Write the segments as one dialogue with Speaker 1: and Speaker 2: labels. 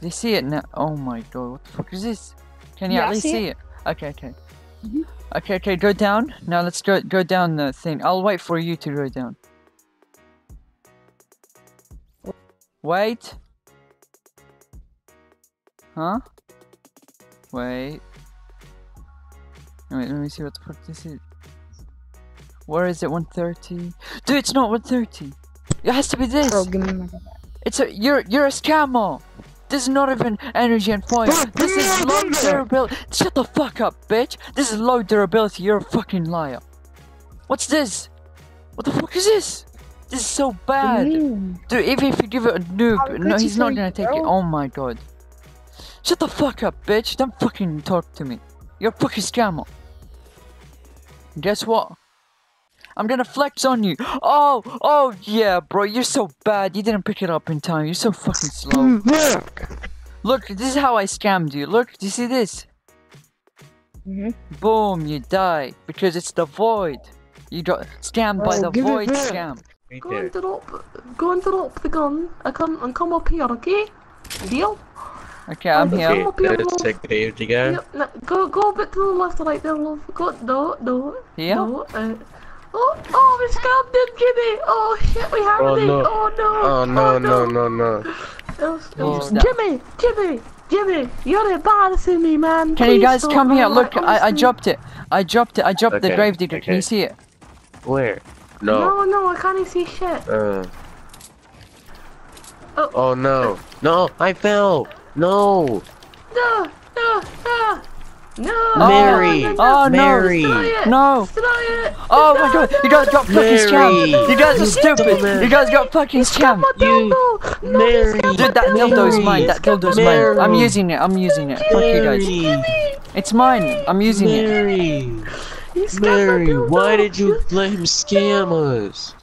Speaker 1: They see it now. Oh my god, what the fuck is this? Can you
Speaker 2: Yeah,
Speaker 1: at least
Speaker 2: see
Speaker 1: see it? Okay, okay.
Speaker 2: Mhm.
Speaker 1: Okay, okay, go down. Now let's go go down the thing. I'll wait for you to go down. Wait. Huh? Wait. Wait, let me see what the fuck this is. Where is it? 130? Dude, it's not 130. It has to be this.
Speaker 2: Bro, give me my.
Speaker 1: It's a you're you're a scammer. This is not even energy and fire. This is low durability. Shut the fuck up, bitch. This is low durability. You're a fucking liar. What's this? What the fuck is this? This is so bad.
Speaker 2: Mm.
Speaker 1: Dude, even if you give it a noob, no, he's not gonna take it. Oh my god. Shut the fuck up, bitch. Don't fucking talk to me. You're a fucking scammer. Guess what? I'm gonna flex on you. Oh, oh yeah, bro. You're so bad. You didn't pick it up in time. You're so fucking slow. Look, this is how I scammed you. Look, do you see this?
Speaker 2: Mhm.
Speaker 1: Boom, you die because it's the void. You got scammed by
Speaker 2: Oh,
Speaker 1: the void
Speaker 2: back.
Speaker 1: scam.
Speaker 3: Right
Speaker 4: Go
Speaker 3: there.
Speaker 4: and drop, go and drop the gun. I come and come up here, okay? Deal?
Speaker 1: Okay, I'm
Speaker 4: Okay.
Speaker 1: here.
Speaker 4: up here,
Speaker 3: Okay,
Speaker 4: love.
Speaker 3: that's secretary guy.
Speaker 4: Yep. No, go, go a bit to the left, right there, love. Go, no, no,
Speaker 1: Here?
Speaker 4: no. Uh, oh, oh, we scammed him, Jimmy. Oh shit, we have
Speaker 3: Oh,
Speaker 4: it.
Speaker 3: no.
Speaker 4: Oh no.
Speaker 3: Oh no no no no.
Speaker 4: It was- it was-
Speaker 1: Yeah.
Speaker 4: Jimmy, Jimmy, Jimmy, you're embarrassing me, man.
Speaker 1: Can you guys come here? Look, I, I dropped it. I dropped it. I dropped the
Speaker 3: Okay,
Speaker 1: grave digger. Can you see it?
Speaker 3: Where? No.
Speaker 4: No, no, I can't see shit.
Speaker 3: Uh.
Speaker 4: Oh.
Speaker 3: Oh no. No, I fell. No.
Speaker 4: No, no, no, no.
Speaker 3: Mary.
Speaker 4: No, no,
Speaker 1: Oh, no.
Speaker 3: Mary.
Speaker 4: Destroy.
Speaker 1: No. Oh my god, you guys got fucking scammed. You guys are stupid.
Speaker 3: dumbass.
Speaker 1: You guys got fucking scammed.
Speaker 3: You- Mary.
Speaker 1: Dude, that
Speaker 4: dildo.
Speaker 1: dildo's mine. That dildo's mine. I'm using it. I'm using it. Fuck you guys. It's mine. I'm using it.
Speaker 3: Mary.
Speaker 4: You scammed my
Speaker 3: Mary, why did you let him scam us?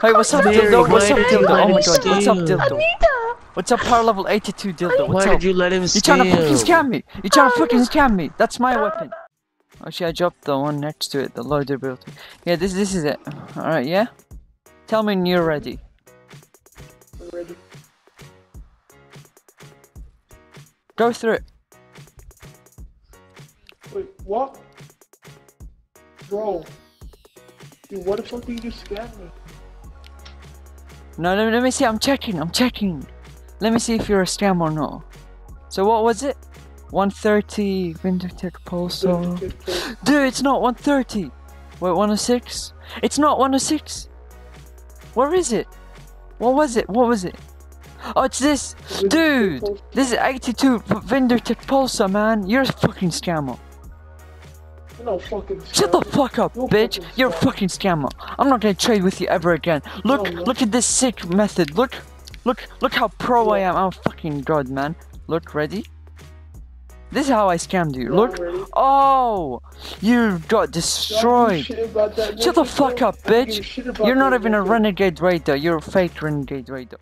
Speaker 1: Hey, what's up,
Speaker 3: Mary,
Speaker 1: dildo? What's up,
Speaker 3: did
Speaker 1: dildo? Oh my god, what's up,
Speaker 3: scam?
Speaker 1: dildo?
Speaker 4: Anita.
Speaker 1: What's up, power level 82, dildo? What's
Speaker 3: Why
Speaker 1: up?
Speaker 3: did you let him
Speaker 1: You
Speaker 3: scam?
Speaker 1: trying to fucking scam me? You're trying to fucking scam me? That's my weapon. Actually, I dropped the one next to it, the low durability. Yeah, this this is it. All right, yeah. Tell me when you're ready.
Speaker 2: I'm ready.
Speaker 1: Go through it.
Speaker 2: Wait, what? Bro. Dude, what the fuck did you just scam me?
Speaker 1: No, let me, let me see. I'm checking. I'm checking. Let me see if you're a scam or not. So what was it? 130 Vindertech Pulsar. Dude, it's not 130. Wait, 106? It's not 106. Where is it? What was it? What was it? Oh, it's this. Dude, this is 82 Vindertech Pulsar, man. You're a fucking scammer.
Speaker 2: No fucking
Speaker 1: Shut the fuck up,
Speaker 2: You're
Speaker 1: bitch.
Speaker 2: fucking
Speaker 1: You're a fucking scammer. I'm not gonna trade with you ever again. Look,
Speaker 2: No, no.
Speaker 1: look at this sick method. Look, look, look how pro I am. I'm a fucking god, man. Look, ready? This is how I scammed you. Look. Oh, you got destroyed. Shut the fuck up, bitch. You're not even a renegade raider. You're a fake renegade raider.